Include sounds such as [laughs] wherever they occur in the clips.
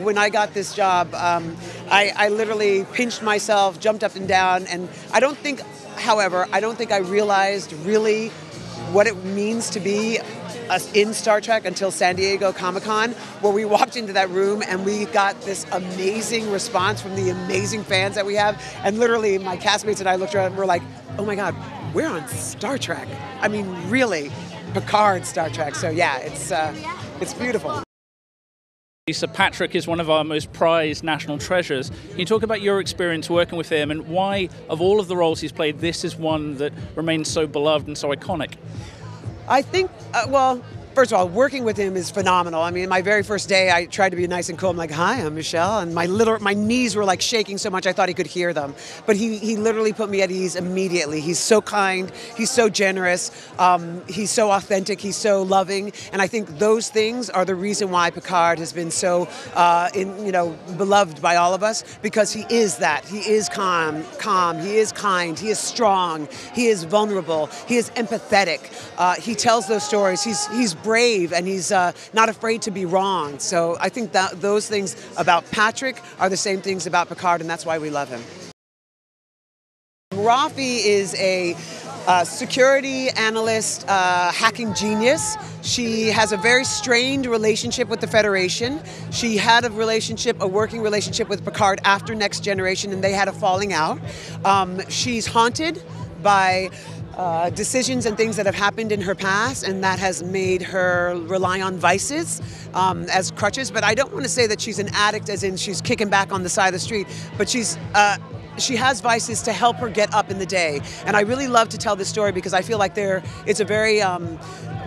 When I got this job, um, I, I literally pinched myself, jumped up and down, and I don't think, however, I don't think I realized really what it means to be in Star Trek until San Diego Comic Con, where we walked into that room and we got this amazing response from the amazing fans that we have. And literally, my castmates and I looked around and were like, oh my God, we're on Star Trek. I mean, really, Picard Star Trek. So yeah, it's, uh, it's beautiful. Sir Patrick is one of our most prized national treasures. Can you talk about your experience working with him and why, of all of the roles he's played, this is one that remains so beloved and so iconic? I think, uh, well, first of all, working with him is phenomenal. I mean, my very first day, I tried to be nice and cool. I'm like, "Hi, I'm Michelle," and my little my knees were like shaking so much I thought he could hear them. But he he literally put me at ease immediately. He's so kind. He's so generous. Um, he's so authentic. He's so loving. And I think those things are the reason why Picard has been so uh, in you know beloved by all of us because he is that. He is calm, calm. He is kind. He is strong. He is vulnerable. He is empathetic. Uh, he tells those stories. He's he's brave and he's uh, not afraid to be wrong. So I think that those things about Patrick are the same things about Picard, and that's why we love him. Raffi is a uh, security analyst, uh, hacking genius. She has a very strained relationship with the Federation. She had a relationship, a working relationship with Picard after Next Generation, and they had a falling out. Um, she's haunted by uh, decisions and things that have happened in her past, and that has made her rely on vices um, as crutches. But I don't want to say that she's an addict, as in she's kicking back on the side of the street, but she's. Uh, she has vices to help her get up in the day, and I really love to tell this story because I feel like there it's a very um,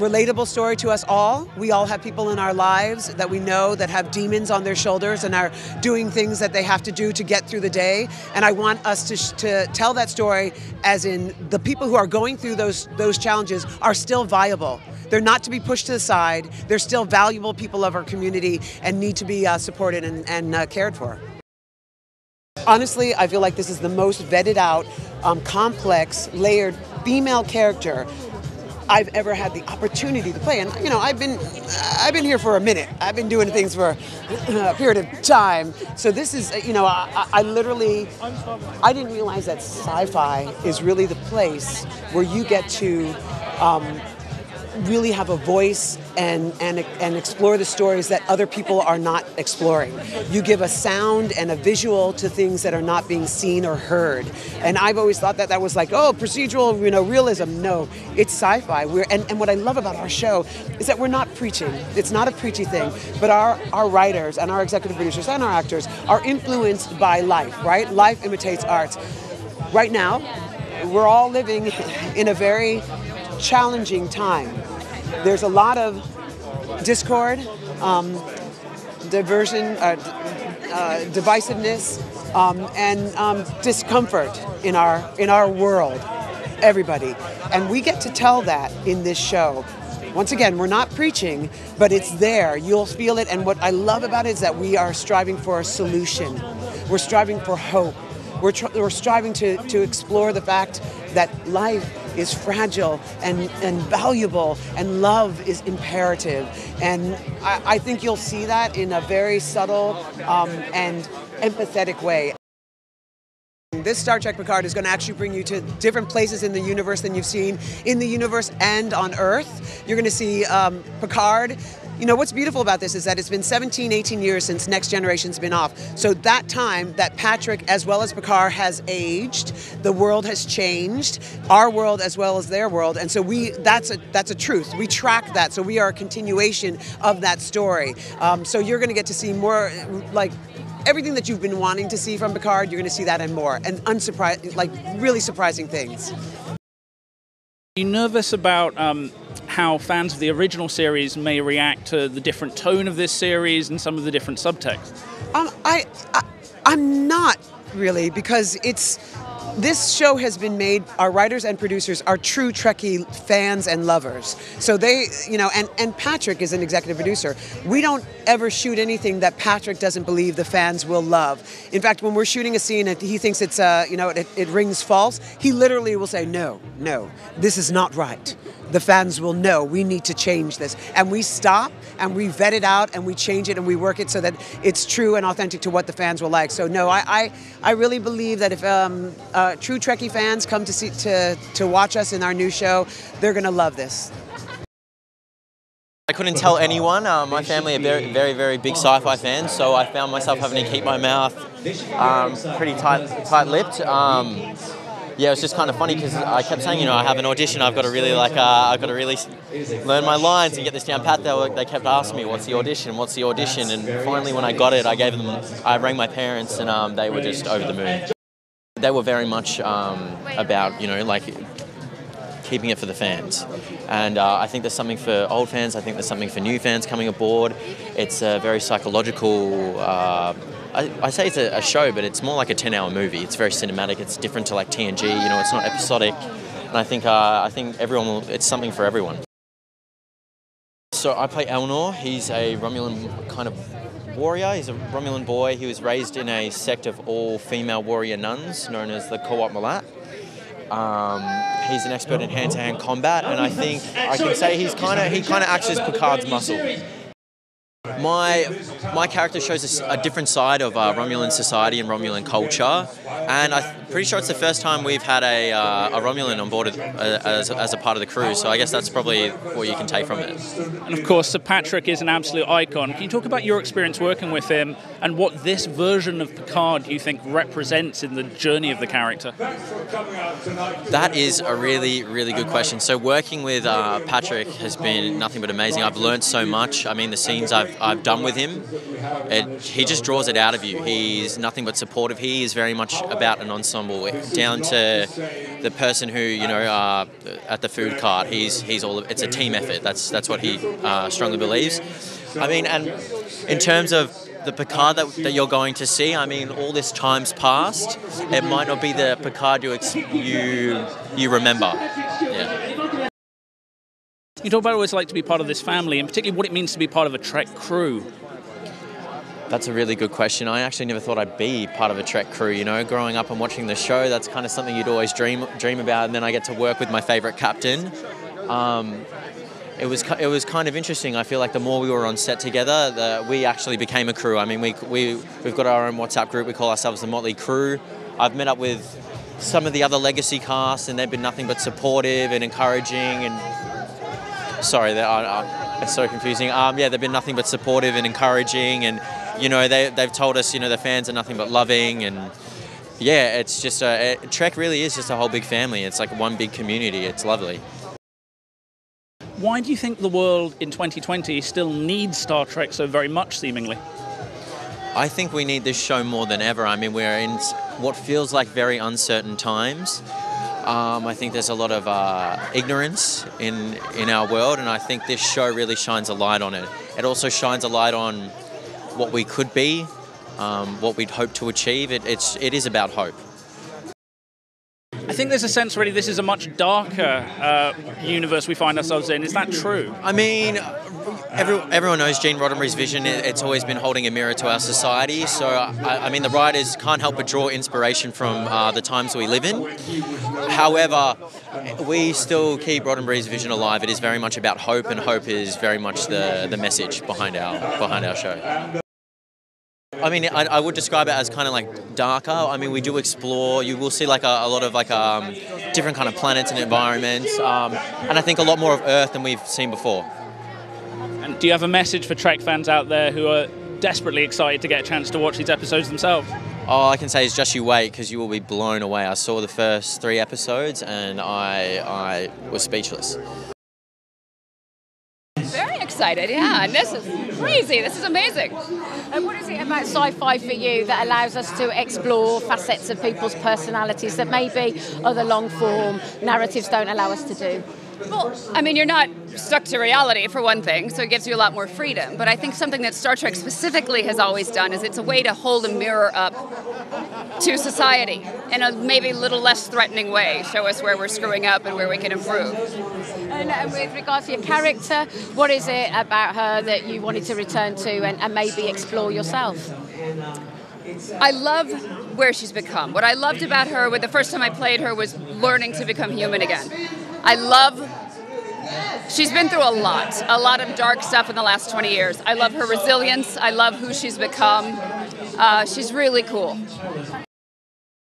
relatable story to us all. We all have people in our lives that we know that have demons on their shoulders and are doing things that they have to do to get through the day. And I want us to, to tell that story as in the people who are going through those, those challenges are still viable. They're not to be pushed to the side. They're still valuable people of our community and need to be uh, supported and, and uh, cared for. Honestly, I feel like this is the most vetted out, um, complex, layered female character I've ever had the opportunity to play. And you know, I've been I've been here for a minute. I've been doing things for a period of time. So this is you know, I, I literally I didn't realize that sci-fi is really the place where you get to um, really have a voice and, and, and explore the stories that other people are not exploring. You give a sound and a visual to things that are not being seen or heard. And I've always thought that that was like, oh, procedural, you know, realism. No, it's sci-fi. We're, and, and what I love about our show is that we're not preaching. It's not a preachy thing, but our, our writers and our executive producers and our actors are influenced by life, right? Life imitates art. Right now, we're all living in a very challenging time. There's a lot of discord, um, diversion, uh, uh, divisiveness, um, and um, discomfort in our in our world. Everybody, and we get to tell that in this show. Once again, we're not preaching, but it's there. You'll feel it. And what I love about it is that we are striving for a solution. We're striving for hope. We're, we're striving to, to explore the fact that life is fragile and, and valuable, and love is imperative. And I, I think you'll see that in a very subtle um, and empathetic way. This Star Trek Picard is going to actually bring you to different places in the universe than you've seen in the universe and on Earth. You're going to see um, Picard you know, what's beautiful about this is that it's been 17, 18 years since Next Generation's been off. So that time that Patrick as well as Picard has aged, the world has changed, our world as well as their world. And so we that's a that's a truth. We track that. So we are a continuation of that story. Um, so you're going to get to see more like everything that you've been wanting to see from Picard, you're going to see that and more, and unsurprising, like really surprising things. Are you nervous about um, how fans of the original series may react to the different tone of this series and some of the different subtext? Um, I, I, I'm not really because it's this show has been made our writers and producers are true trekkie fans and lovers. So they you know and, and patrick is an executive producer. We don't ever shoot anything that patrick doesn't believe the fans will love. In fact when we're shooting a scene and he thinks it's uh, you know it, it rings false he literally will say no no this is not right the fans will know we need to change this. And we stop and we vet it out and we change it and we work it so that it's true and authentic to what the fans will like. So no, I I, I really believe that if um, uh, true Trekkie fans come to see to to watch us in our new show, they're gonna love this. I couldn't tell anyone. Uh, my family are very, very, very big sci-fi fans, so I found myself having to keep my mouth um, pretty tight, tight-lipped. Um, yeah, it was just kind of funny because I kept saying, you know, I have an audition. I've got to really like, uh, I've got to really learn my lines and get this down pat. They, were, they kept asking me, "What's the audition? What's the audition?" And finally, when I got it, I gave them. I rang my parents, and um, they were just over the moon. They were very much um, about, you know, like keeping it for the fans. And uh, I think there's something for old fans, I think there's something for new fans coming aboard. It's a very psychological. Uh, I, I, say it's a, a, show, but it's more like a 10 hour movie. It's very cinematic, it's different to like TNG, you know, it's not episodic. And I think, uh, I think everyone will, it's something for everyone. So I play Elnor, he's a Romulan kind of warrior. He's a Romulan boy. He was raised in a sect of all female warrior nuns known as the Qowat Milat. Um, he's an expert in hand-to-hand combat, and I think I can say he's kind of he kind of acts as Picard's muscle. My my character shows a, a different side of uh, Romulan society and Romulan culture, and I'm pretty sure it's the first time we've had a, uh, a Romulan on board as, as, a part of the crew. So I guess that's probably what you can take from it. And of course, Sir Patrick is an absolute icon. Can you talk about your experience working with him and what this version of Picard you think represents in the journey of the character? That is a really really good question. So working with uh, Patrick has been nothing but amazing. I've learned so much. I mean, the scenes I've I've done with him, it, he just draws it out of you. He's nothing but supportive. He is very much about an ensemble, down to the person who you know uh, at the food cart. He's he's all. It's a team effort. That's that's what he uh, strongly believes. I mean, and in terms of the Picard that, that you're going to see, I mean, all this time's passed. It might not be the Picard you you you remember. Yeah. You talk about what it's like to be part of this family, and particularly what it means to be part of a Trek crew. That's a really good question. I actually never thought I'd be part of a Trek crew. You know, growing up and watching the show, that's kind of something you'd always dream dream about. And then I get to work with my favorite captain. Um, it was it was kind of interesting. I feel like the more we were on set together, the, we actually became a crew. I mean, we we we've got our own WhatsApp group. We call ourselves the Motley Crew. I've met up with some of the other legacy casts, and they've been nothing but supportive and encouraging and sorry, it's so confusing. Um, yeah, they've been nothing but supportive and encouraging, and you know they they've told us you know the fans are nothing but loving, and yeah, it's just a it, Trek really is just a whole big family. It's like one big community. It's lovely. Why do you think the world in 2020 still needs Star Trek so very much, seemingly? I think we need this show more than ever. I mean, we're in what feels like very uncertain times. Um, I think there's a lot of uh, ignorance in in our world, and I think this show really shines a light on it. It also shines a light on what we could be, um, what we'd hope to achieve. It, it's it is about hope. I think there's a sense really this is a much darker uh, universe we find ourselves in. Is that true? I mean, every, everyone knows Gene Roddenberry's vision. It's always been holding a mirror to our society. So, I, I mean, the writers can't help but draw inspiration from uh, the times we live in. However, we still keep Roddenberry's vision alive. It is very much about hope, and hope is very much the, the message behind our behind our show. I mean, I, I, would describe it as kind of like darker. I mean, we do explore. You will see like a, a lot of like um, different kind of planets and environments, um, and I think a lot more of Earth than we've seen before. And do you have a message for Trek fans out there who are desperately excited to get a chance to watch these episodes themselves? All I can say is just you wait because you will be blown away. I saw the first three episodes and I I was speechless. Excited, yeah. And this is crazy. This is amazing. And what is it about sci-fi for you that allows us to explore facets of people's personalities that maybe other long-form narratives don't allow us to do? Well, I mean, you're not stuck to reality for one thing, so it gives you a lot more freedom. But I think something that Star Trek specifically has always done is it's a way to hold a mirror up to society in a maybe a little less threatening way, show us where we're screwing up and where we can improve. And uh, with regards to your character, what is it about her that you wanted to return to and, and maybe explore yourself? I love where she's become. What I loved about her, with the first time I played her, was learning to become human again. I love she's been through a lot, a lot of dark stuff in the last 20 years. I love her resilience. I love who she's become. Uh, she's really cool.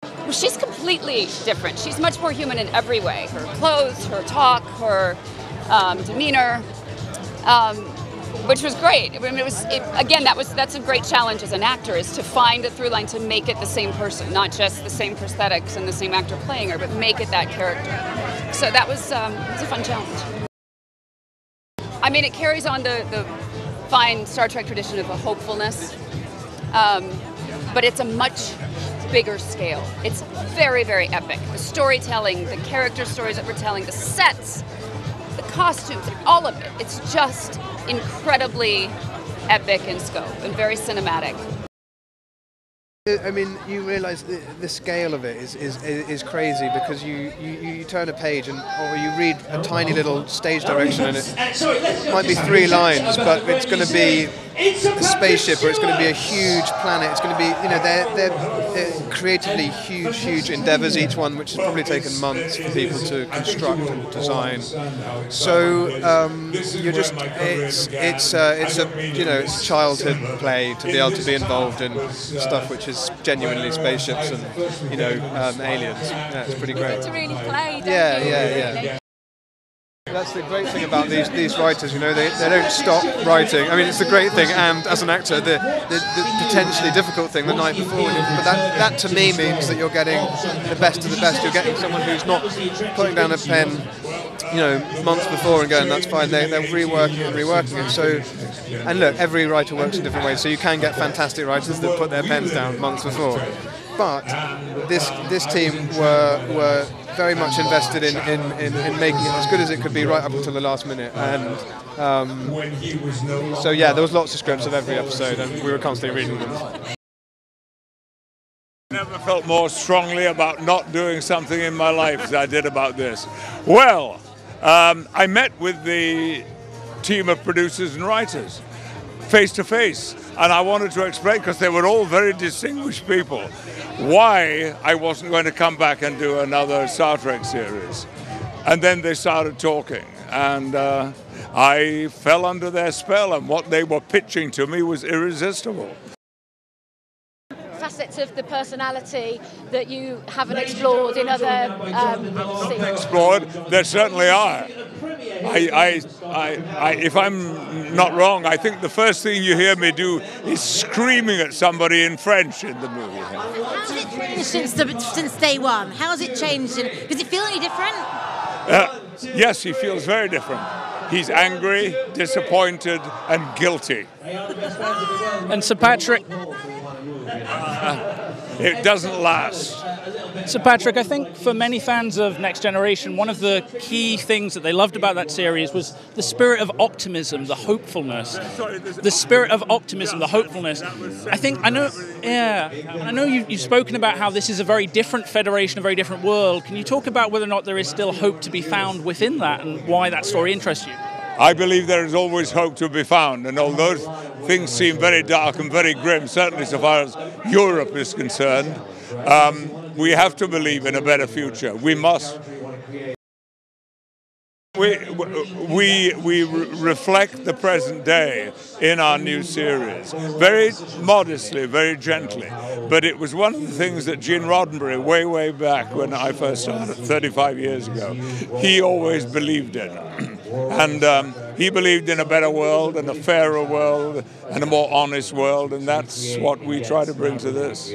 Well, she's completely different. She's much more human in every way. Her clothes, her talk, her um, demeanor. Um, which was great. I mean, it was it, again that was that's a great challenge as an actor is to find a through line to make it the same person, not just the same prosthetics and the same actor playing her, but make it that character. So that was um, a fun challenge. I mean, it carries on the the fine Star Trek tradition of a hopefulness, um, but it's a much bigger scale. It's very very epic. The storytelling, the character stories that we're telling, the sets, the costumes, all of it. It's just incredibly epic in scope and very cinematic. I mean, you realise the, the, scale of it is, is, is crazy because you, you, you turn a page and or you read a tiny little stage direction and it might be three lines, but it's going to be a spaceship or it's going to be a huge planet. It's going to be, you know, they're, they're, they're creatively huge, huge endeavours, each one, which has probably taken months for people to construct and design. So um, you're just, it's, it's, uh, it's a, you know, it's childhood play to be able to be involved in stuff which is genuinely spaceships and you know um, aliens. Yeah, it's pretty great. To really play. Yeah, yeah, yeah. That's the great thing about these these writers, you know, they, they don't stop writing. I mean, it's a great thing, and as an actor, the, the, the potentially difficult thing the night before. But that, that to me means that you're getting the best of the best. You're getting someone who's not putting down a pen, you know, months before and going, that's fine. They, they're reworking it, reworking it. So, and look, every writer works in different ways. So you can get fantastic writers that put their pens down months before. But this this team were were very much invested in, in, in, in, making it as good as it could be right up until the last minute. And um, so, yeah, there was lots of scripts of every episode, and we were constantly reading them. Never felt more strongly about not doing something in my life as I did about this. Well, um, I met with the team of producers and writers face to face, and I wanted to explain because they were all very distinguished people why I wasn't going to come back and do another Star Trek series. And then they started talking, and uh, I fell under their spell, and what they were pitching to me was irresistible. Facets of the personality that you haven't explored in other um, Explored, there certainly are. I, I, I, I, if I'm not wrong, I think the first thing you hear me do is screaming at somebody in French in the movie. How's it changed since, the, since day one? How's it changed? Does it feel any different? Uh, yes, he feels very different. He's angry, disappointed, and guilty. And Sir Patrick. Uh, [laughs] it doesn't last. So, Patrick, I think for many fans of Next Generation, one of the key things that they loved about that series was the spirit of optimism, the hopefulness. The spirit of optimism, the hopefulness. I think, I know, yeah, I know you, you've spoken about how this is a very different federation, a very different world. Can you talk about whether or not there is still hope to be found within that and why that story interests you? I believe there is always hope to be found, and although things seem very dark and very grim, certainly so far as Europe is concerned, um, we have to believe in a better future. We must. We, we, we reflect the present day in our new series, very modestly, very gently. But it was one of the things that Gene Roddenberry, way, way back when I first started, 35 years ago, he always believed in. [clears throat] and um, he believed in a better world and a fairer world and a more honest world, and that's what we try to bring to this.